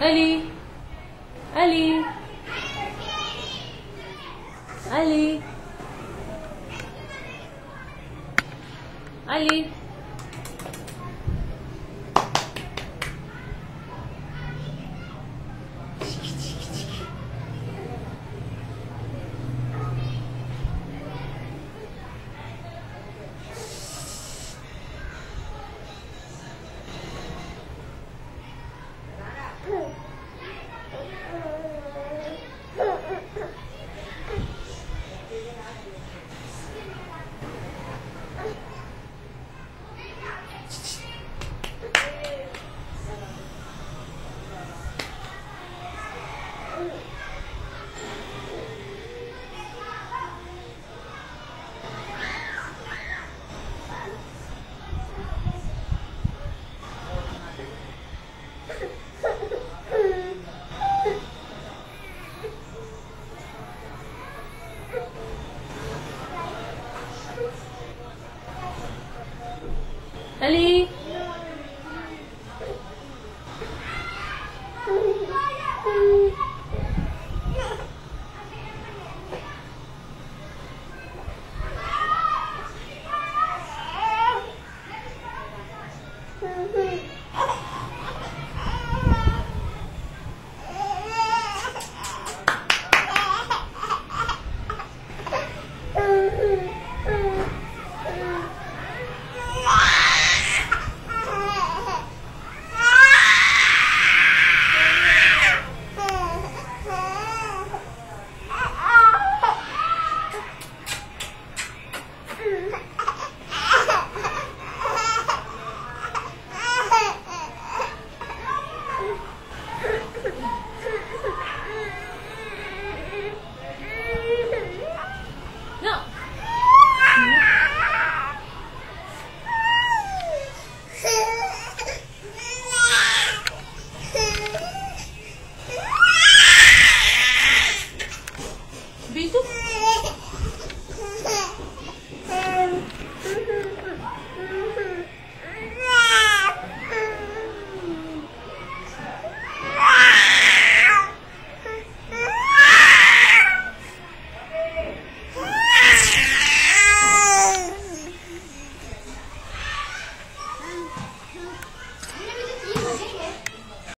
Ali Ali Ali Ali Mm-hmm.